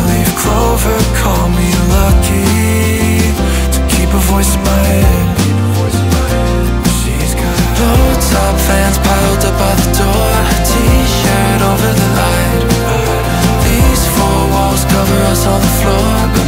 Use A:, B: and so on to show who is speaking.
A: Four-leaf clover, call me lucky. To keep a voice in my head. She's got low-top Vans piled up by the door. T-shirt over the light. These four walls cover us on the floor. But